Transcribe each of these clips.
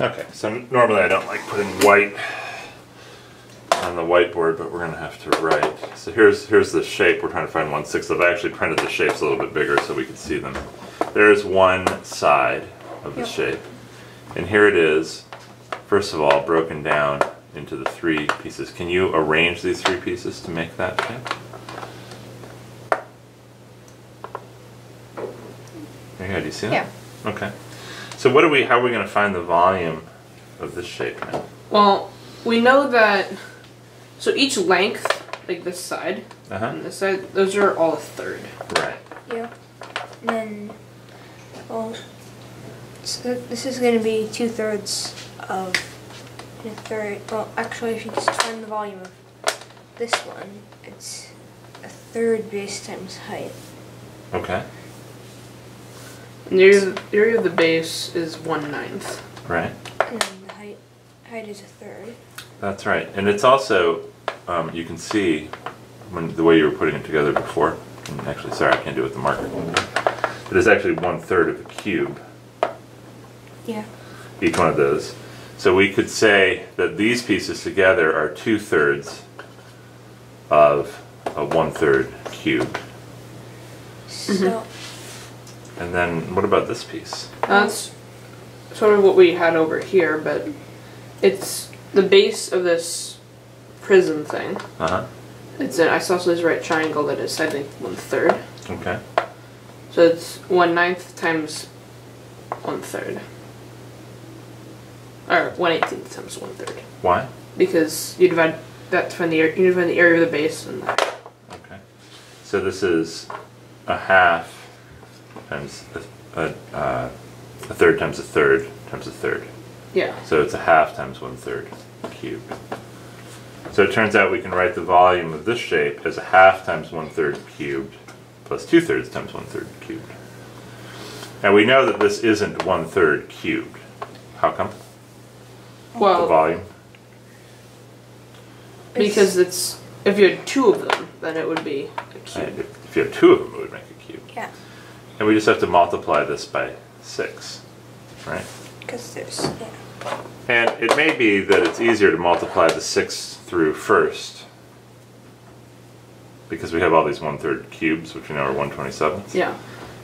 Okay, so normally I don't like putting white on the whiteboard, but we're gonna have to write. So here's here's the shape. We're trying to find one sixth of. I actually printed the shapes a little bit bigger so we could see them. There's one side of the Yep. shape, and here it is. First of all, broken down into the three pieces. Can you arrange these three pieces to make that shape? There you go. Do you see that? Yeah. Okay. So what are we? How are we going to find the volume of this shape now? Well, we know that. So each length, like this side Uh huh. and this side, those are all a third. Right. Yeah. And then, well, so this is going to be two thirds of a third. Well, actually, if you just find the volume of this one, it's a third base times height. Okay. And the area, of the base is one ninth. Right. And the height height is a third. That's right. And it's also, um, you can see when the way you were putting it together before. And actually, sorry, I can't do it with the marker. But it's actually one third of a cube. Yeah. Each one of those. So we could say that these pieces together are two thirds of a one third cube. So And then what about this piece? That's sort of what we had over here, but it's the base of this prism thing. Uh huh. It's an isosceles right triangle that is length one third. Okay. So it's one ninth times one third. Or one eighteenth times one third. Why? Because you divide that to find the you divide the area of the base and that. Okay. So this is a half times a, a, uh, a third times a third times a third. Yeah. So it's a half times one third cubed. So it turns out we can write the volume of this shape as a half times one third cubed plus two thirds times one third cubed. Now we know that this isn't one third cubed. How come? Well, the volume? because it's if you had two of them, then it would be a cube. Right, If if you have two of them, it would make a cube. yeah, And we just have to multiply this by six, right? because there's yeah. And it may be that it's easier to multiply the six through first. Because we have all these one third cubes, which we know are one twenty sevenths. Yeah.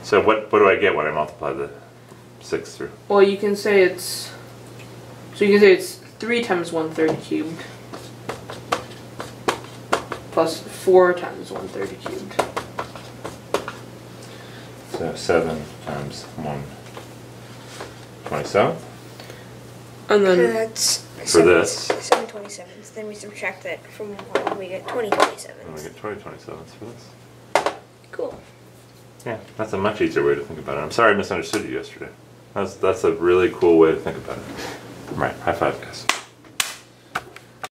So what what do I get when I multiply the six through? Well, you can say it's. So you can say it's three times one third cubed. Plus four times one third cubed. So seven times one twenty seventh. And So then that's For this. seven twenty sevens. Then we subtract that from one, we get twenty twenty And we get twenty twenty sevenths for this. Cool. Yeah, that's a much easier way to think about it. I'm sorry I misunderstood you yesterday. That's that's a really cool way to think about it. Right, high five guys.